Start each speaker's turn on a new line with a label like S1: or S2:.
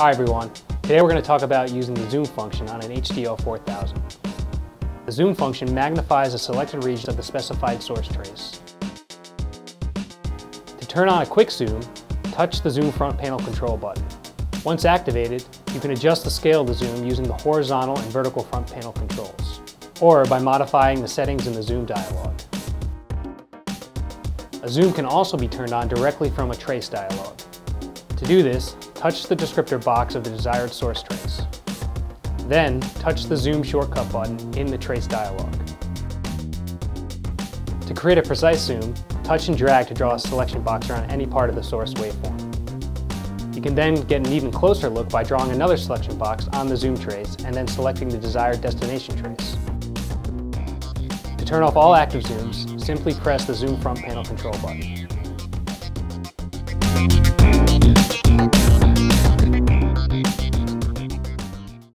S1: Hi everyone. Today we're going to talk about using the zoom function on an HDO 4000. The zoom function magnifies a selected region of the specified source trace. To turn on a quick zoom, touch the zoom front panel control button. Once activated, you can adjust the scale of the zoom using the horizontal and vertical front panel controls, or by modifying the settings in the zoom dialog. A zoom can also be turned on directly from a trace dialog. To do this, touch the descriptor box of the desired source trace. Then, touch the Zoom shortcut button in the trace dialog. To create a precise zoom, touch and drag to draw a selection box around any part of the source waveform. You can then get an even closer look by drawing another selection box on the zoom trace and then selecting the desired destination trace. To turn off all active zooms, simply press the zoom front panel control button.